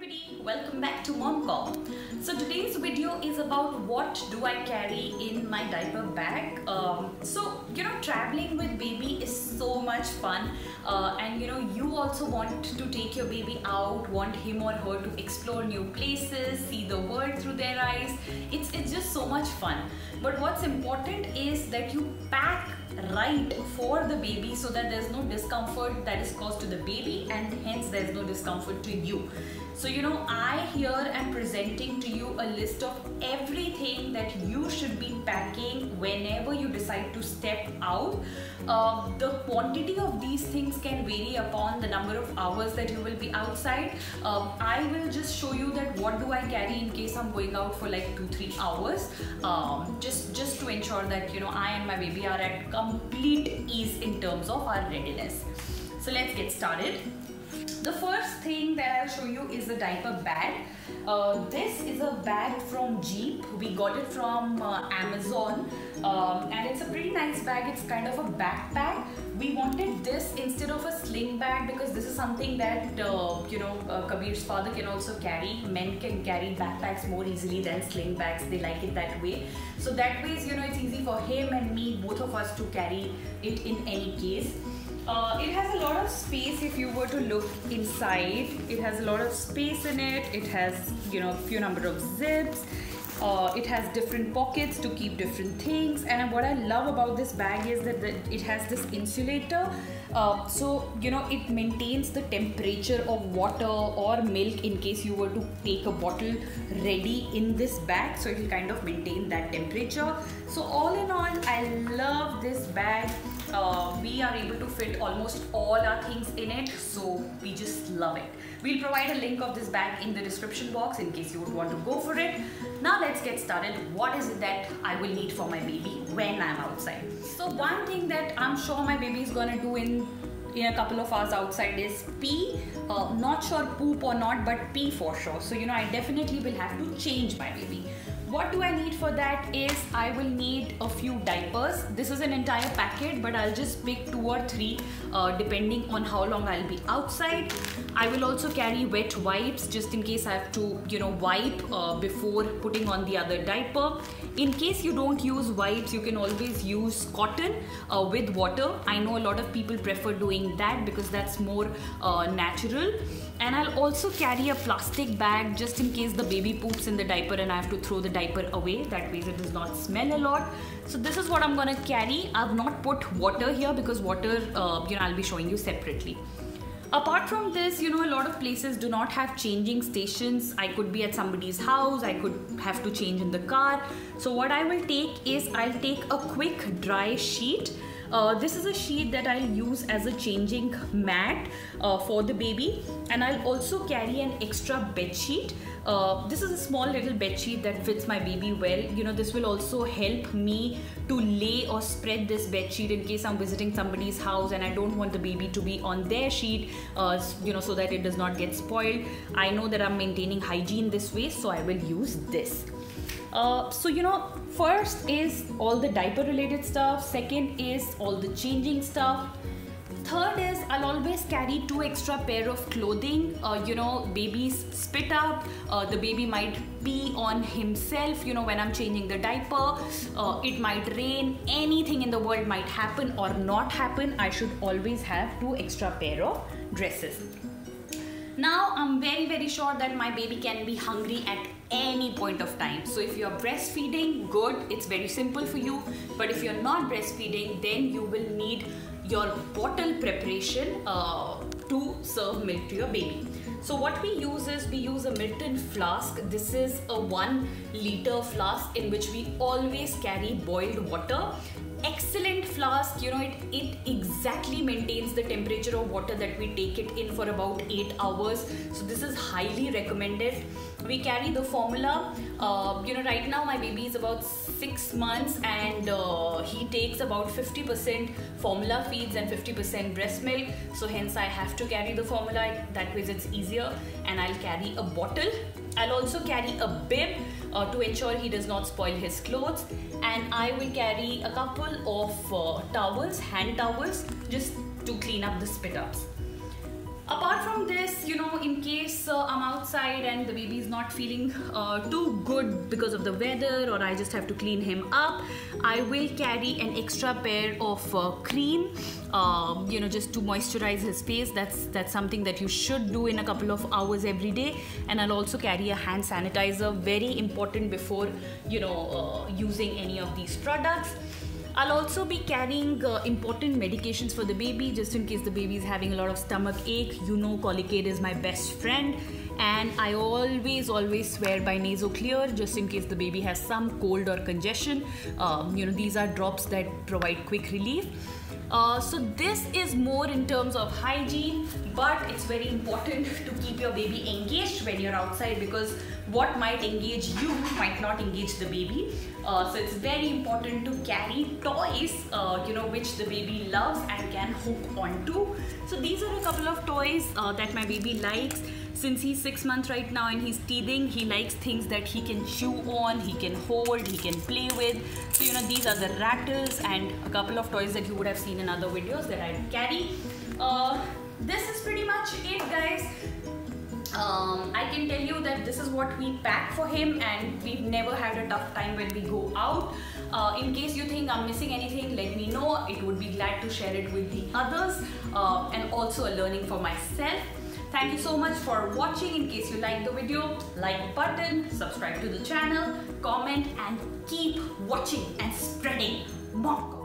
everybody, welcome back to MomCom. So today's video is about what do I carry in my diaper bag. Um, so you know traveling with baby is so much fun uh, and you know you also want to take your baby out, want him or her to explore new places, see the world through their eyes. It's, it's just so much fun. But what's important is that you pack right for the baby so that there's no discomfort that is caused to the baby and hence there's no discomfort to you. So, you know, I here am presenting to you a list of everything that you should be packing whenever you decide to step out. Uh, the quantity of these things can vary upon the number of hours that you will be outside. Um, I will just show you that what do I carry in case I'm going out for like two, three hours. Um, just, just to ensure that, you know, I and my baby are at complete ease in terms of our readiness. So let's get started. The first thing that I'll show you is the diaper bag. Uh, this is a bag from Jeep. We got it from uh, Amazon um, and it's a pretty nice bag. It's kind of a backpack. We wanted this instead of a sling bag because this is something that uh, you know uh, Kabir's father can also carry. Men can carry backpacks more easily than sling bags. They like it that way. So that way, you know, it's easy for him and me, both of us to carry it in any case. Uh, it has a lot of space if you were to look inside. It has a lot of space in it. It has, you know, a few number of zips. Uh, it has different pockets to keep different things and what I love about this bag is that it has this insulator uh, so you know it maintains the temperature of water or milk in case you were to take a bottle ready in this bag so it will kind of maintain that temperature so all in all I love this bag uh, we are able to fit almost all our things in it so we just love it. We'll provide a link of this bag in the description box in case you would want to go for it. Now let's get started. What is it that I will need for my baby when I'm outside? So one thing that I'm sure my baby is gonna do in in a couple of hours outside is pee uh, not sure poop or not but pee for sure so you know I definitely will have to change my baby what do I need for that is I will need a few diapers. This is an entire packet but I'll just pick two or three uh, depending on how long I'll be outside. I will also carry wet wipes just in case I have to you know wipe uh, before putting on the other diaper. In case you don't use wipes you can always use cotton uh, with water. I know a lot of people prefer doing that because that's more uh, natural. And I'll also carry a plastic bag just in case the baby poops in the diaper and I have to throw the diaper away. That way it does not smell a lot. So this is what I'm gonna carry. I've not put water here because water uh, you know I'll be showing you separately apart from this you know a lot of places do not have changing stations. I could be at somebody's house I could have to change in the car. So what I will take is I'll take a quick dry sheet. Uh, this is a sheet that I'll use as a changing mat uh, for the baby. And I'll also carry an extra bed sheet. Uh, this is a small little bed sheet that fits my baby well. You know, this will also help me to lay or spread this bed sheet in case I'm visiting somebody's house and I don't want the baby to be on their sheet, uh, you know, so that it does not get spoiled. I know that I'm maintaining hygiene this way, so I will use this. Uh, so you know first is all the diaper related stuff second is all the changing stuff third is i'll always carry two extra pair of clothing. Uh, you know babies spit up. Uh, the baby might pee on himself you know when i'm changing the diaper. Uh, it might rain. Anything in the world might happen or not happen. I should always have two extra pair of dresses. Now I'm very very sure that my baby can be hungry at any point of time. So if you're breastfeeding, good, it's very simple for you. But if you're not breastfeeding, then you will need your bottle preparation uh, to serve milk to your baby. So what we use is we use a Milton flask. This is a one liter flask in which we always carry boiled water excellent flask you know it it exactly maintains the temperature of water that we take it in for about 8 hours so this is highly recommended we carry the formula. Uh, you know right now my baby is about 6 months and uh, he takes about 50% formula feeds and 50% breast milk. So hence I have to carry the formula. That way it's easier and I'll carry a bottle. I'll also carry a bib uh, to ensure he does not spoil his clothes. And I will carry a couple of uh, towels, hand towels just to clean up the spit ups. apart from this you know in case uh, i'm outside and the baby is not feeling uh, too good because of the weather or i just have to clean him up i will carry an extra pair of uh, cream um, you know just to moisturize his face. That's that's something that you should do in a couple of hours every day. And i'll also carry a hand sanitizer very important before you know uh, using any of these products I'll also be carrying uh, important medications for the baby just in case the baby is having a lot of stomach ache. You know Colicaid is my best friend and I always always swear by Nasoclear just in case the baby has some cold or congestion. Um, you know these are drops that provide quick relief. Uh, so this is more in terms of hygiene but it's very important to keep your baby engaged when you're outside because what might engage you might not engage the baby. Uh, so it's very important to carry toys uh, you know which the baby loves and can hook onto. So these are a couple of toys uh, that my baby likes since he's six months right now and he's teething he likes things that he can chew on he can hold he can play with so you know these are the rattles and a couple of toys that you would have seen in other videos that i carry uh, this is pretty much it guys um, I can tell you that this is what we pack for him and we've never had a tough time when we go out. Uh, in case you think I'm missing anything, let me know. It would be glad to share it with the others uh, and also a learning for myself. Thank you so much for watching. In case you like the video, like button, subscribe to the channel, comment and keep watching and spreading more.